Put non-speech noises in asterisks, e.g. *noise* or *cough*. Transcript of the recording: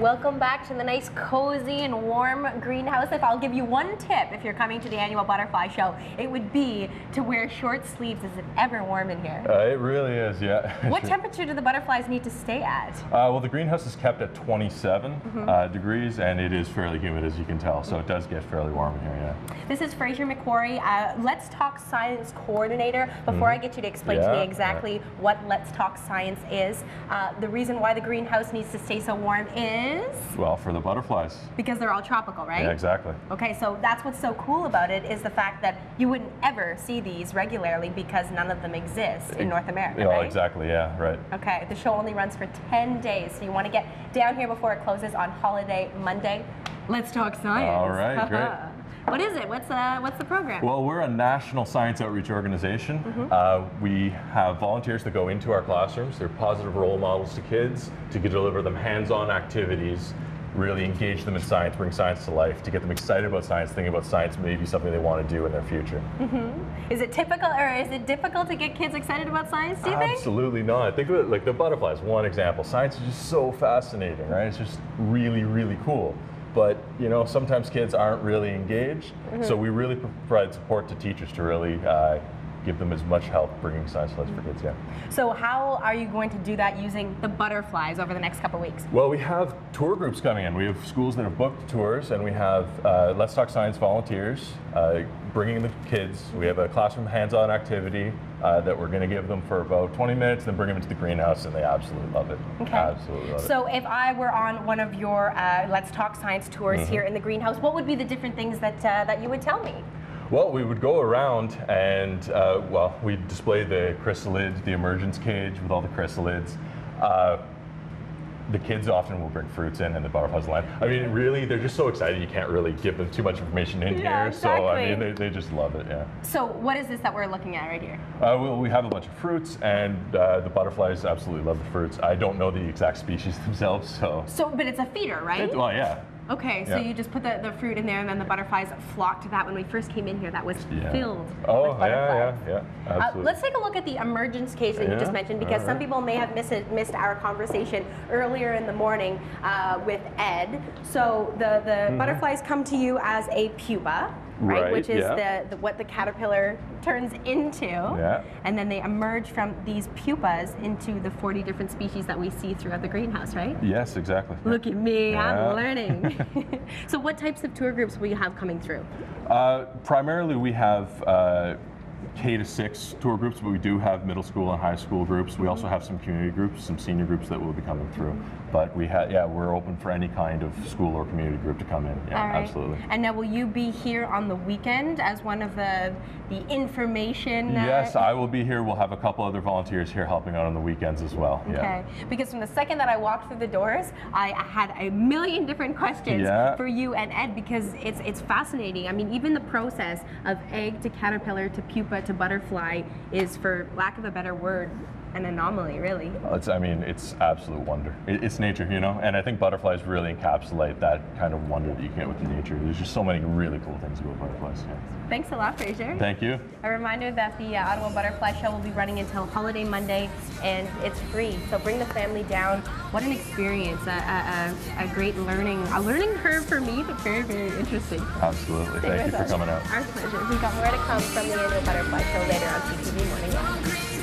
Welcome back to the nice, cozy, and warm greenhouse. If I'll give you one tip if you're coming to the annual butterfly show, it would be to wear short sleeves. Is it ever warm in here? Uh, it really is, yeah. *laughs* What temperature do the butterflies need to stay at? Uh, well, the greenhouse is kept at 27 Mm-hmm. uh, degrees, and it is fairly humid, as you can tell. So it does get fairly warm in here, yeah. This is Fraser McQuarrie, uh, Let's Talk Science coordinator. Before I get you to explain to Mm-hmm. Yeah, me exactly what Let's Talk Science is, uh, the reason why the greenhouse needs to stay so warm is Well, for the butterflies. because they're all tropical, right? Yeah, exactly. Okay, so that's what's so cool about it is the fact that you wouldn't ever see these regularly because none of them exist in North America, Yeah, right? exactly, yeah, right. Okay, the show only runs for 10 days, so you want to get down here before it closes on holiday Monday. Let's talk science. All right, great. *laughs* what is it? What's uh, what's the program? Well, we're a national science outreach organization. Mm-hmm. Uh, we have volunteers that go into our classrooms. They're positive role models to kids to deliver them hands-on activities, really engage them in science, bring science to life, to get them excited about science, thinking about science maybe something they want to do in their future. is it typical or is it difficult to get kids excited about science? Do you think? Absolutely not. Think of it like the butterflies, one example. Science is just so fascinating, right? It's just really, really cool. But you know, sometimes kids aren't really engaged, Mm-hmm. so we really provide support to teachers to really uh, give them as much help bringing science to life for kids. Yeah. So how are you going to do that using the butterflies over the next couple weeks? Well, we have tour groups coming in. We have schools that have booked tours, and we have uh, Let's Talk Science volunteers uh, bringing the kids. We have a classroom hands-on activity uh, that we're going to give them for about 20 minutes, then bring them into the greenhouse, and they absolutely love it. Okay. Absolutely love it. So if I were on one of your uh, Let's Talk Science tours Mm-hmm. here in the greenhouse, what would be the different things that uh, that you would tell me? Well, we would go around and, uh, well, we'd display the chrysalids, the emergence cage with all the chrysalids. Uh, the kids often will bring fruits in and the butterflies land. I mean, really, they're just so excited you can't really give them too much information in Yeah, here. So, I mean, they, they just love it, yeah. So what is this that we're looking at right here? Uh, well, we have a bunch of fruits and uh, the butterflies absolutely love the fruits. I don't know the exact species *laughs* themselves, so. So, but it's a feeder, right? It- well, yeah. Okay, so Yeah. you just put the, the fruit in there and then the butterflies flocked to that. When we first came in here, that was Yeah. filled Oh, with yeah, butterflies. yeah, yeah. Uh, Absolutely. let's take a look at the emergence case that you just mentioned because some people may have missed, it, missed our conversation earlier in the morning uh, with Ed. So the, the butterflies come to you as a pupa, right? Right, Which is yeah. the, the what the caterpillar turns into. Yeah. And then they emerge from these pupas into the 40 different species that we see throughout the greenhouse, right? yes, exactly. Look at me, Yeah. I'm learning. *laughs* *laughs* so what types of tour groups will you have coming through? Uh, primarily, we have uh, K to six tour groups, but we do have middle school and high school groups. We also have some community groups, some senior groups that will be coming through. But we have, yeah, we're open for any kind of school or community group to come in. Yeah, right. absolutely. And now will you be here on the weekend as one of the the information? uh, Yes, I will be here. We'll have a couple other volunteers here helping out on the weekends as well. Yeah. Okay, because from the second that I walked through the doors, I I had a million different questions Yeah. for you and Ed because it's it's fascinating. I mean, even the process of egg to caterpillar to pupa to butterfly is, for lack of a better word, an anomaly, really. It's, I mean, it's absolute wonder. It's nature, you know, and I think butterflies really encapsulate that kind of wonder that you get with nature. There's just so many really cool things about butterflies. Yeah. Thanks a lot, Fraser. Thank you. A reminder that the uh, Ottawa Butterfly Show will be running until Holiday Monday, and it's free. So bring the family down. What an experience! A, a, a, a great learning, a learning curve for me, but very, very interesting. Absolutely. Stay Thank you with for coming out. Our pleasure. We've got more to come from the annual Butterfly Show later on CTV Morning Live.